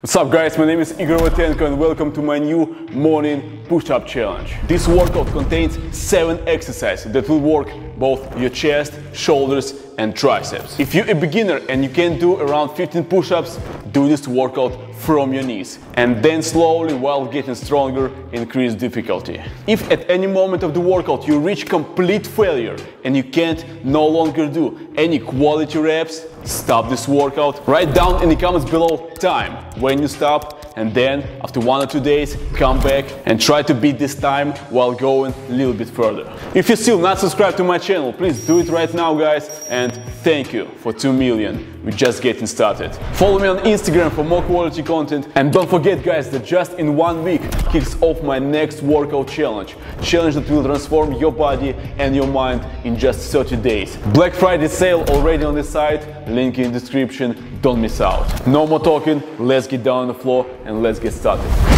What's up guys, my name is Igor Voitenko and welcome to my new morning push-up challenge. This workout contains 7 exercises that will work both your chest, shoulders and triceps. If you're a beginner and you can do around 15 push-ups, do this workout from your knees and then slowly while getting stronger increase difficulty. If at any moment of the workout you reach complete failure and you can't no longer do any quality reps, stop this workout. Write down in the comments below time when you stop and then after one or two days come back and try to beat this time while going a little bit further. If you're still not subscribed to my channel, please do it right now guys and thank you for 2 million. We're just getting started. Follow me on Instagram for more quality content and don't forget guys that just in one week kicks off my next workout challenge. Challenge that will transform your body and your mind in just 30 days. Black Friday sale already on the site, link in description, don't miss out. No more talking, let's get down on the floor and let's get started.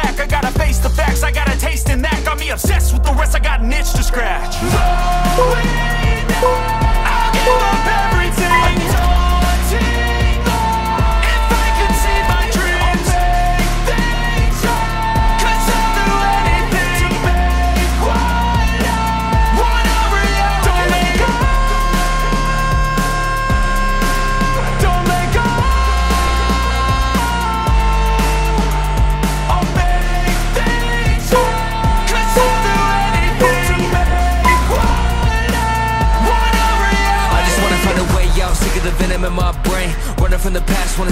Scratch.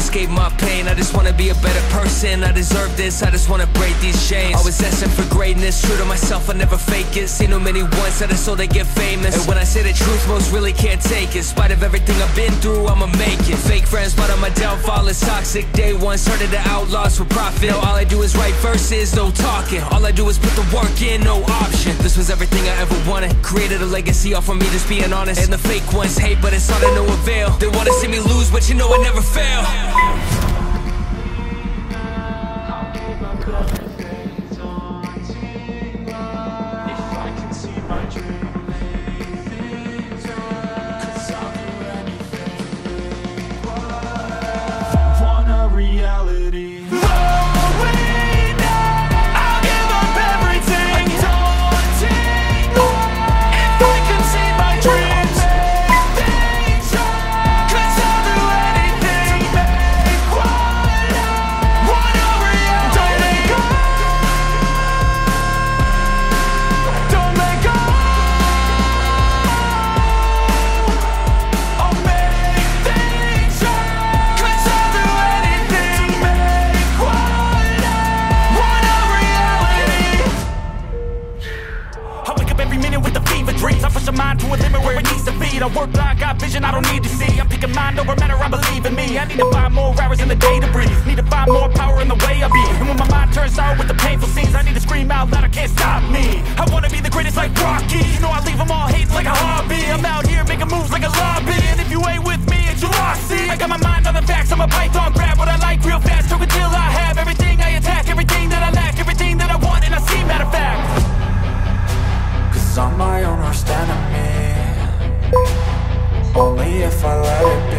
Escape my pain. I just wanna be a better person. I deserve this, I just wanna break these chains. Always asking for greatness, true to myself, I never fake it. Seen too many ones that I so they get famous. And when I say the truth, most really can't take it. In spite of everything I've been through, I'ma make it. Fake friends, but on my downfall is toxic. Day one, started the outlaws for profit. Now all I do is write verses, no talking. All I do is put the work in, no option. This was everything I ever wanted. Created a legacy off of me, just being honest. And the fake ones hate, but it's all to no avail. They wanna see me lose, but you know I never fail. Over matter, I believe in me. I need to find more hours in the day to breathe. Need to find more power in the way I be. And when my mind turns sour with the painful scenes, I need to scream out loud, I can't stop me. I wanna be the greatest like Rocky. You know I leave them all hating like a hobby. I'm out here making moves like a lobby. And if you ain't with me, it's your loss. See, I got my mind on the facts. I'm a python, grab what I like real fast. Took until I have everything I attack, everything that I lack, everything that I want, and I see matter of fact. Cause I'm my own worst enemy Only if I let it be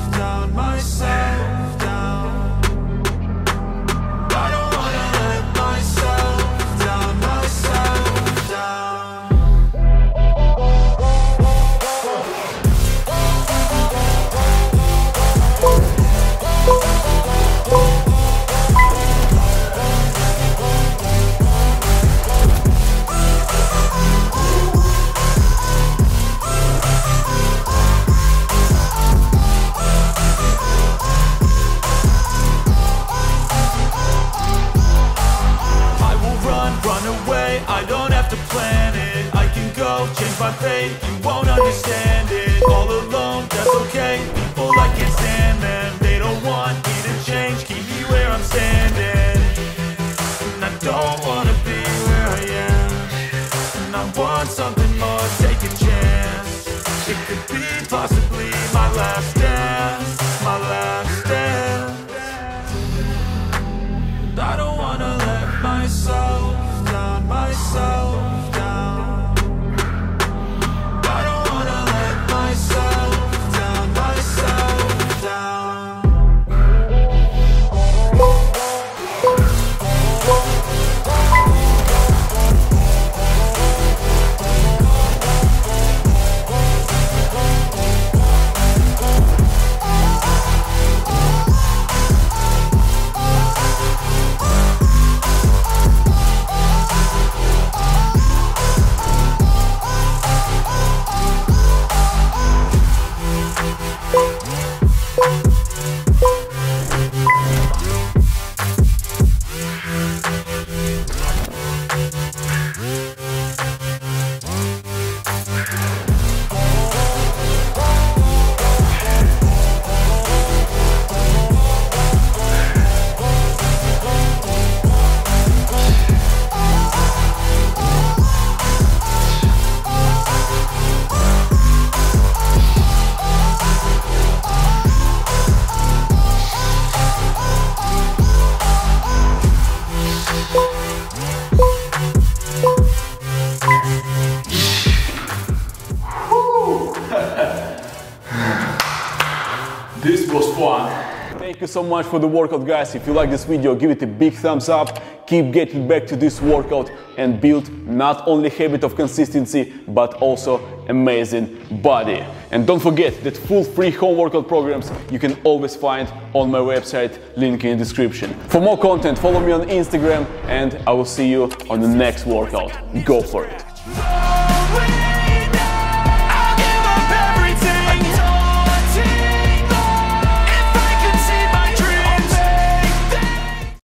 down, myself I don't have to plan it. I can go, change my fate, you won't understand it. All alone, that's okay, people I can't stand them They don't want me to change, keep me where I'm standing. And I don't wanna be where I am. And I want something Thank you so much for the workout guys. If you like this video, give it a big thumbs up. Keep getting back to this workout and build not only habit of consistency, but also amazing body. And don't forget that full free home workout programs you can always find on my website, link in the description. For more content, follow me on Instagram and I will see you on the next workout. Go for it.